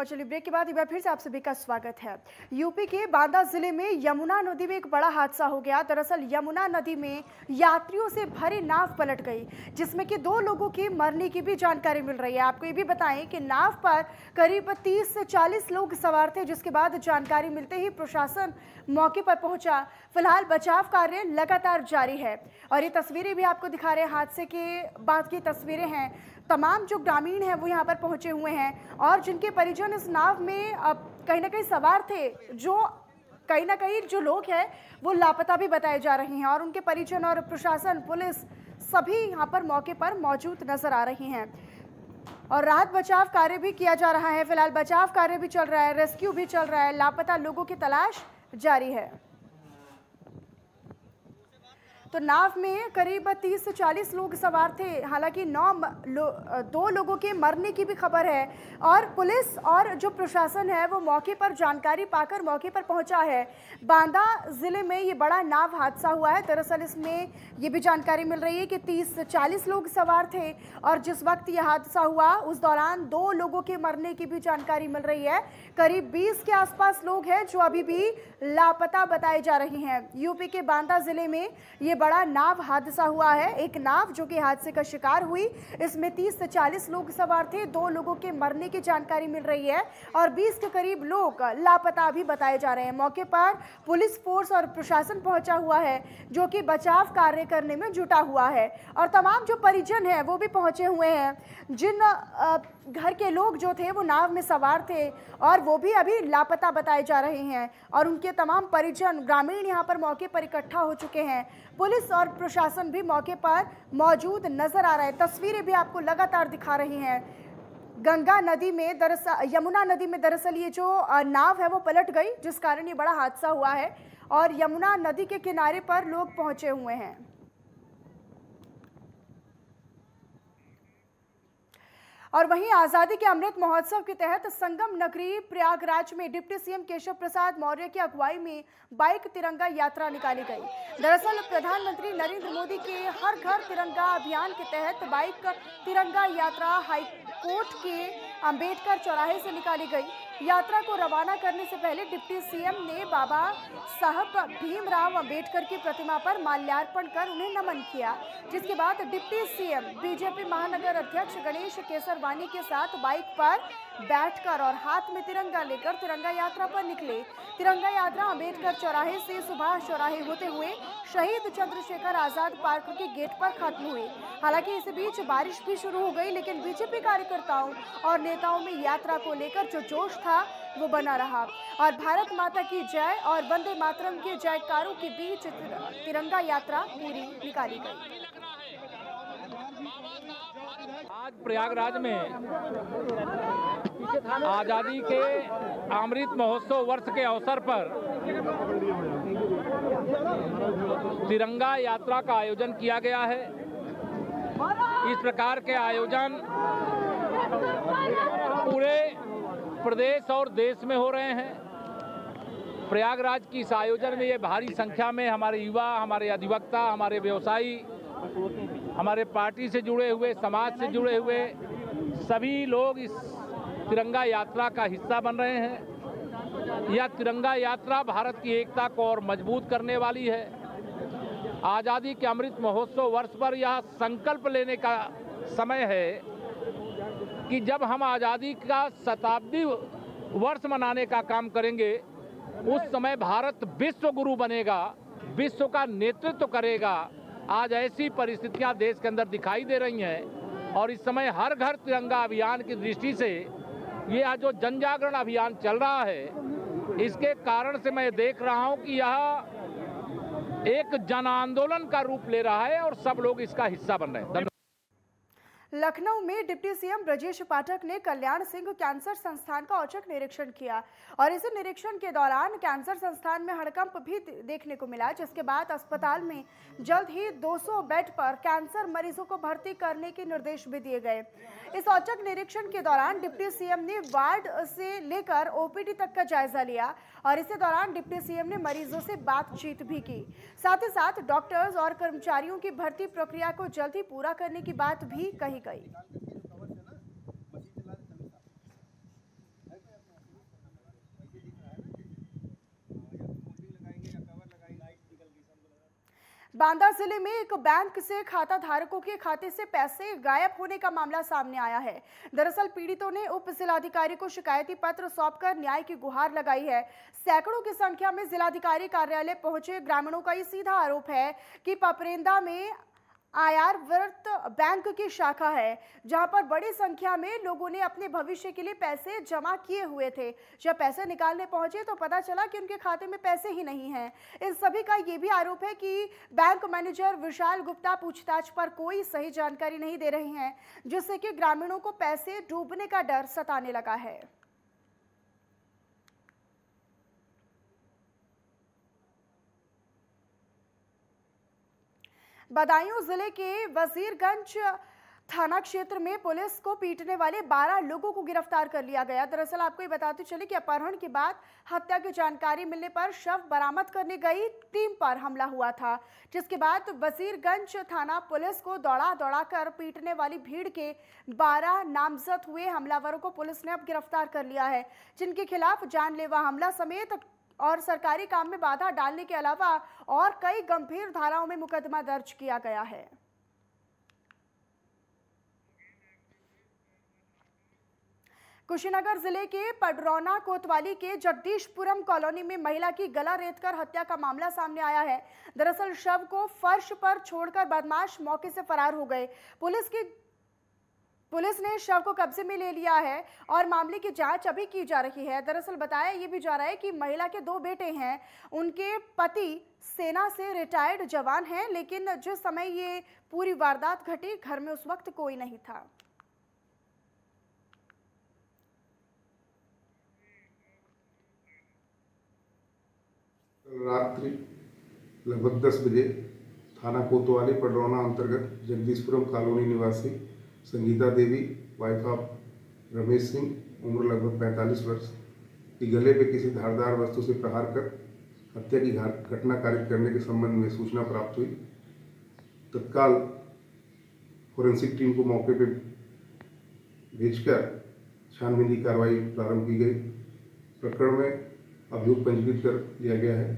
और चलिए ब्रेक के बाद एक बार फिर से आप सभी का स्वागत है। यूपी के बांदा ज़िले में यमुना नदी में एक बड़ा हादसा हो गया। दरअसल यमुना नदी में यात्रियों से भरी नाव पलट गई, जिसमें कि दो लोगों की मरने की भी जानकारी मिल रही है। आपको ये भी बताएँ कि नाव पर करीब 30 से 40 लोग सवार थे, जिसके बाद जानकारी मिलते ही प्रशासन मौके पर पहुँचा। फ़िलहाल बचाव कार्य लगातार जारी है। और ये तस्वीरें भी आपको दिखा रहे हैं। हादसे के बाद की तस्वीरें हैं। तमाम जो ग्रामीण हैं वो यहाँ पर पहुँचे हुए हैं और जिनके परिजन इस नाव में कहीं ना कहीं सवार थे, जो कहीं ना कहीं जो लोग हैं, वो लापता भी बताए जा रहे हैं और उनके परिजन और प्रशासन, पुलिस सभी यहाँ पर मौके पर मौजूद नज़र आ रही हैं। और राहत बचाव कार्य भी किया जा रहा है, फ़िलहाल बचाव कार्य भी चल रहा है, रेस्क्यू भी चल रहा है, लापता लोगों की तलाश जारी है। तो नाव में करीब 30 से 40 लोग सवार थे। हालाँकि नौ लो, दो लोगों के मरने की भी खबर है और पुलिस और जो प्रशासन है वो मौके पर जानकारी पाकर मौके पर पहुँचा है। बांदा ज़िले में ये बड़ा नाव हादसा हुआ है। दरअसल इसमें ये भी जानकारी मिल रही है कि 30 से 40 लोग सवार थे और जिस वक्त ये हादसा हुआ उस दौरान दो लोगों के मरने की भी जानकारी मिल रही है। करीब बीस के आसपास लोग हैं जो अभी भी लापता बताए जा रहे हैं। यूपी के बांदा ज़िले में ये बड़ा नाव हादसा हुआ है। एक नाव जो कि हादसे का शिकार हुई, इसमें 30 से 40 लोग सवार थे। दो लोगों के मरने की जानकारी मिल रही है और 20 के करीब लोग लापता भी बताए जा रहे हैं। मौके पर पुलिस फोर्स और प्रशासन पहुँचा हुआ है, जो कि बचाव कार्य करने में जुटा हुआ है। और तमाम जो परिजन है, वो भी पहुँचे हुए हैं। जिन घर के लोग जो थे, वो नाव में सवार थे और वो भी अभी लापता बताए जा रहे हैं और उनके तमाम परिजन, ग्रामीण यहाँ पर मौके पर इकट्ठा हो चुके हैं। पुलिस और प्रशासन भी मौके पर मौजूद नज़र आ रहा है। तस्वीरें भी आपको लगातार दिखा रही हैं। गंगा नदी में दरअसल, यमुना नदी में दरअसल ये जो नाव है, वो पलट गई, जिस कारण ये बड़ा हादसा हुआ है और यमुना नदी के किनारे पर लोग पहुँचे हुए हैं। और वहीं आज़ादी के अमृत महोत्सव के तहत संगम नगरी प्रयागराज में डिप्टी सीएम केशव प्रसाद मौर्य की अगुवाई में बाइक तिरंगा यात्रा निकाली गई। दरअसल प्रधानमंत्री नरेंद्र मोदी के हर घर तिरंगा अभियान के तहत बाइक तिरंगा यात्रा हाईकोर्ट के अंबेडकर चौराहे से निकाली गई। यात्रा को रवाना करने से पहले डिप्टी सीएम ने बाबा साहब भीमराव अंबेडकर की प्रतिमा पर माल्यार्पण कर उन्हें नमन किया, जिसके बाद डिप्टी सीएम, बीजेपी महानगर अध्यक्ष गणेश केसरवानी के साथ बाइक पर बैठकर और हाथ में तिरंगा लेकर तिरंगा यात्रा पर निकले। तिरंगा यात्रा अंबेडकर चौराहे से सुभाष चौराहे होते हुए शहीद चंद्रशेखर आज़ाद पार्क के गेट पर खत्म हुई हालाँकि इस बीच बारिश भी शुरू हो गई, लेकिन बीजेपी कार्यकर्ताओं और नेताओं में यात्रा को लेकर जो जोश था वो बना रहा। और भारत माता की जय और वंदे मातरम के जयकारों के बीच तिरंगा यात्रा पूरी निकाली गई। आज प्रयागराज में आज़ादी के अमृत महोत्सव वर्ष के अवसर पर तिरंगा यात्रा का आयोजन किया गया है। इस प्रकार के आयोजन पूरे प्रदेश और देश में हो रहे हैं। प्रयागराज की इस आयोजन में ये भारी संख्या में हमारे युवा, हमारे अधिवक्ता, हमारे व्यवसायी, हमारे पार्टी से जुड़े हुए, समाज से जुड़े हुए सभी लोग इस तिरंगा यात्रा का हिस्सा बन रहे हैं। यह तिरंगा यात्रा भारत की एकता को और मज़बूत करने वाली है। आज़ादी के अमृत महोत्सव वर्ष पर यह संकल्प लेने का समय है कि जब हम आज़ादी का शताब्दी वर्ष मनाने का काम करेंगे, उस समय भारत विश्व गुरु बनेगा, विश्व का नेतृत्व करेगा। आज ऐसी परिस्थितियाँ देश के अंदर दिखाई दे रही हैं और इस समय हर घर तिरंगा अभियान की दृष्टि से ये आज जो जन जागरण अभियान चल रहा है, इसके कारण से मैं देख रहा हूँ कि यह एक जन आंदोलन का रूप ले रहा है और सब लोग इसका हिस्सा बन रहे हैं। लखनऊ में डिप्टी सीएम ब्रजेश पाठक ने कल्याण सिंह कैंसर संस्थान का औचक निरीक्षण किया और इस निरीक्षण के दौरान कैंसर संस्थान में हड़कंप भी देखने को मिला, जिसके बाद अस्पताल में जल्द ही 200 बेड पर कैंसर मरीजों को भर्ती करने के निर्देश भी दिए गए। इस औचक निरीक्षण के दौरान डिप्टी सीएम ने वार्ड से लेकर ओपीडी तक का जायजा लिया और इसी दौरान डिप्टी सीएम ने मरीजों से बातचीत भी की। साथ ही साथ डॉक्टर्स और कर्मचारियों की भर्ती प्रक्रिया को जल्द ही पूरा करने की बात भी कही निकाल कही। बांदा ज़िले में एक बैंक से खाता धारकों के खाते से पैसे गायब होने का मामला सामने आया है। दरअसल पीड़ितों ने उप जिलाधिकारी को शिकायती पत्र सौंपकर न्याय की गुहार लगाई है। सैकड़ों की संख्या में जिलाधिकारी कार्यालय पहुँचे। ग्रामीणों का ये सीधा आरोप है कि पपरेंदा में आयार व्रत बैंक की शाखा है, जहाँ पर बड़ी संख्या में लोगों ने अपने भविष्य के लिए पैसे जमा किए हुए थे। जब पैसे निकालने पहुँचे तो पता चला कि उनके खाते में पैसे ही नहीं हैं। इन सभी का ये भी आरोप है कि बैंक मैनेजर विशाल गुप्ता पूछताछ पर कोई सही जानकारी नहीं दे रहे हैं, जिससे कि ग्रामीणों को पैसे डूबने का डर सताने लगा है। बदायूं ज़िले के वजीरगंज थाना क्षेत्र में पुलिस को पीटने वाले 12 लोगों को गिरफ़्तार कर लिया गया। दरअसल आपको ये बताते चले कि अपहरण के बाद हत्या की जानकारी मिलने पर शव बरामद करने गई टीम पर हमला हुआ था, जिसके बाद वजीरगंज थाना पुलिस को दौड़ा दौड़ा कर पीटने वाली भीड़ के 12 नामजद हुए हमलावरों को पुलिस ने अब गिरफ़्तार कर लिया है, जिनके खिलाफ जानलेवा हमला समेत और सरकारी काम में बाधा डालने के अलावा और कई गंभीर धाराओं में मुकदमा दर्ज किया गया है। कुशीनगर ज़िले के पडरौना कोतवाली के जगदीशपुरम कॉलोनी में महिला की गला रेतकर हत्या का मामला सामने आया है। दरअसल शव को फर्श पर छोड़कर बदमाश मौके से फरार हो गए। पुलिस की पुलिस ने शव को कब्जे में ले लिया है और मामले की जाँच अभी की जा रही है। दरअसल बताया ये भी जा रहा है कि महिला के दो बेटे हैं। उनके पति सेना से रिटायर्ड जवान हैं, लेकिन जिस समय ये पूरी वारदात घटी, घर में उस वक्त कोई नहीं था। रात्रि लगभग दस बजे थाना कोतवाली पडरौना अंतर्गत जगदीशपुरम कॉलोनी निवासी संगीता देवी वाइफ ऑफ़ रमेश सिंह, उम्र लगभग पैंतालीस वर्ष, की गले पे किसी धारदार वस्तु से प्रहार कर हत्या की घटना कारित करने के संबंध में सूचना प्राप्त हुई। तत्काल फोरेंसिक टीम को मौके पर भेजकर छानबीन की कार्रवाई प्रारंभ की गई। प्रकरण में अभियोग पंजीकृत कर लिया गया है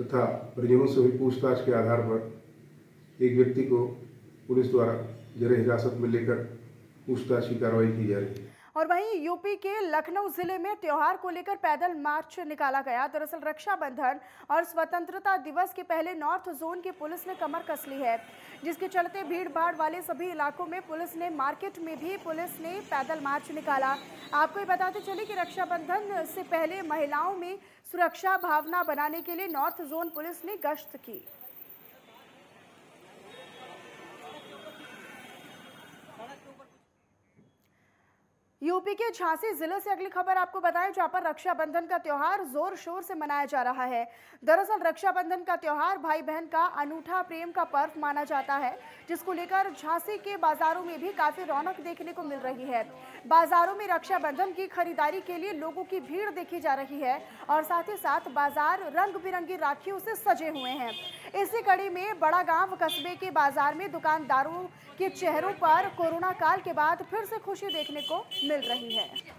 तथा परिजनों से हुई पूछताछ के आधार पर एक व्यक्ति को पुलिस द्वारा जेर हिरासत में लेकर पूछताछ की कार्रवाई की जा रही है। और वहीं यूपी के लखनऊ ज़िले में त्योहार को लेकर पैदल मार्च निकाला गया। दरअसल रक्षाबंधन और स्वतंत्रता दिवस के पहले नॉर्थ जोन की पुलिस ने कमर कस ली है, जिसके चलते भीड़ भाड़ वाले सभी इलाकों में पुलिस ने मार्केट में भी पुलिस ने पैदल मार्च निकाला। आपको ये बताते चले कि रक्षाबंधन से पहले महिलाओं में सुरक्षा भावना बनाने के लिए नॉर्थ जोन पुलिस ने गश्त की। यूपी के झांसी ज़िले से अगली खबर आपको बताएँ, जहाँ पर रक्षाबंधन का त्योहार ज़ोर शोर से मनाया जा रहा है। दरअसल रक्षाबंधन का त्योहार भाई बहन का अनूठा प्रेम का पर्व माना जाता है, जिसको लेकर झांसी के बाजारों में भी काफ़ी रौनक देखने को मिल रही है। बाजारों में रक्षाबंधन की खरीदारी के लिए लोगों की भीड़ देखी जा रही है और साथ ही साथ बाज़ार रंग बिरंगी राखियों से सजे हुए हैं। इसी कड़ी में बड़ा गाँव कस्बे के बाज़ार में दुकानदारों के चेहरों पर कोरोना काल के बाद फिर से खुशी देखने को मिल रही है।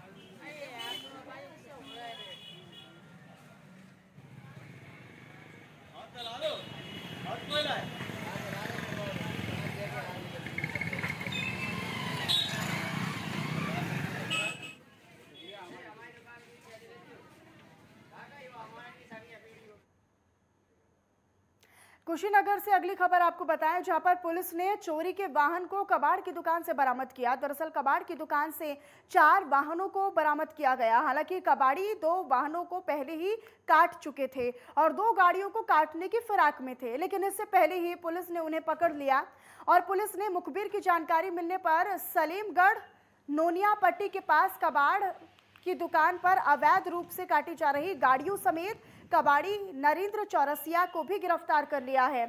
कुशीनगर से अगली खबर आपको बताएँ, जहाँ पर पुलिस ने चोरी के वाहन को कबाड़ की दुकान से बरामद किया। दरअसल कबाड़ की दुकान से चार वाहनों को बरामद किया गया। हालाँकि कबाड़ी दो वाहनों को पहले ही काट चुके थे और दो गाड़ियों को काटने की फिराक में थे, लेकिन इससे पहले ही पुलिस ने उन्हें पकड़ लिया और पुलिस ने मुखबिर की जानकारी मिलने पर सलीमगढ़ नोनिया पट्टी के पास कबाड़ की दुकान पर अवैध रूप से काटी जा रही गाड़ियों समेत कबाड़ी नरेंद्र चौरसिया को भी गिरफ़्तार कर लिया है।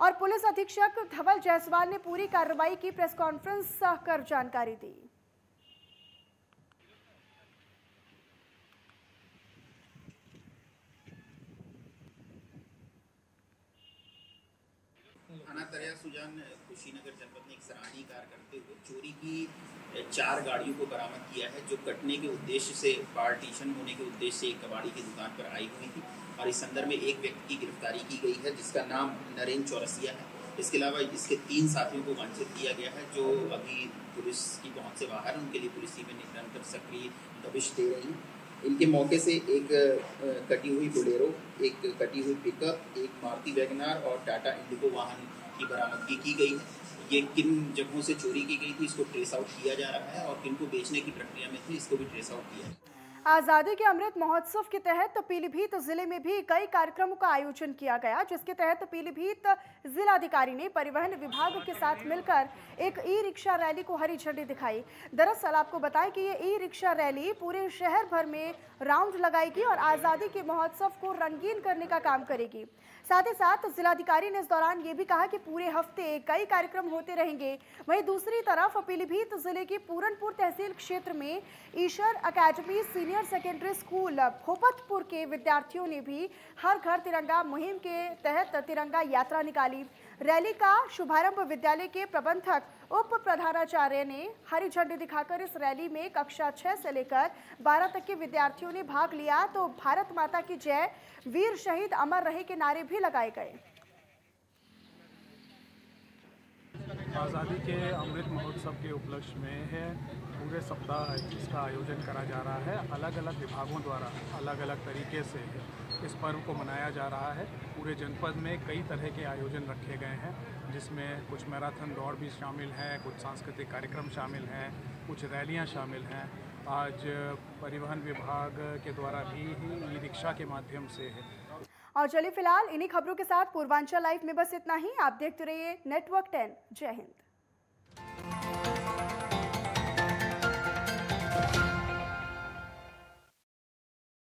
और पुलिस अधीक्षक धवल जायसवाल ने पूरी कार्रवाई की प्रेस कॉन्फ्रेंस कर जानकारी दी। तरया सुजान, कुशीनगर जनपद में एक सराहनीय कार्य करते हुए चोरी की चार गाड़ियों को बरामद किया है, जो कटने के उद्देश्य से, पार्टीशन होने के उद्देश्य से एक कबाड़ी की दुकान पर आई हुई थी और इस संदर्भ में एक व्यक्ति की गिरफ्तारी की गई है, जिसका नाम नरेंद्र चौरसिया है। इसके अलावा इसके तीन साथियों को वांछित किया गया है, जो अभी पुलिस की पहुँच से बाहर है। उनके लिए पुलिस टीमें निरंतर सक्रिय दबिश दे रही हैं। इनके मौके से एक कटी हुई बोलेरो, एक कटी हुई पिकअप, एक मारुति वैगनार और टाटा इंडिगो वाहन की बरामदगी की गई है। ये किन जगहों से चोरी की गई थी, इसको ट्रेस आउट किया जा रहा है और किनको बेचने की प्रक्रिया में थी, इसको भी ट्रेस आउट किया है। आज़ादी के अमृत महोत्सव के तहत पीलीभीत ज़िले में भी कई कार्यक्रमों का आयोजन किया गया, जिसके तहत पीलीभीत जिलाधिकारी ने परिवहन विभाग के साथ मिलकर एक ई रिक्शा रैली को हरी झंडी दिखाई। दरअसल आपको बताएँ कि ये ई रिक्शा रैली पूरे शहर भर में राउंड लगाएगी और आज़ादी के महोत्सव को रंगीन करने का काम करेगी। साथ ही साथ जिलाधिकारी ने इस दौरान ये भी कहा कि पूरे हफ़्ते कई कार्यक्रम होते रहेंगे। वहीं दूसरी तरफ़ पीलीभीत ज़िले के पूरनपुर तहसील क्षेत्र में Ishwar academy senior secondary school Khopatpur के विद्यार्थियों ने भी हर घर तिरंगा मुहिम के तहत तिरंगा यात्रा निकाली। रैली का शुभारंभ विद्यालय के प्रबंधक उप प्रधानाचार्य ने हरी झंडी दिखाकर इस रैली में कक्षा छह से लेकर 12 तक के विद्यार्थियों ने भाग लिया। तो भारत माता की जय। वीर शहीद अमर रहे के नारे भी लगाए गए। आज़ादी के अमृत महोत्सव के उपलक्ष्य में है। पूरे सप्ताह इसका आयोजन करा जा रहा है अलग अलग विभागों द्वारा अलग अलग तरीके से इस पर्व को मनाया जा रहा है। पूरे जनपद में कई तरह के आयोजन रखे गए हैं, जिसमें कुछ मैराथन दौड़ भी शामिल हैं, कुछ सांस्कृतिक कार्यक्रम शामिल हैं, कुछ रैलियाँ शामिल हैं। आज परिवहन विभाग के द्वारा भी ई रिक्शा के माध्यम से है। और चलिए फ़िलहाल इन्हीं खबरों के साथ पूर्वांचल लाइव में बस इतना ही। आप देखते रहिए नेटवर्क टेन। जय हिंद।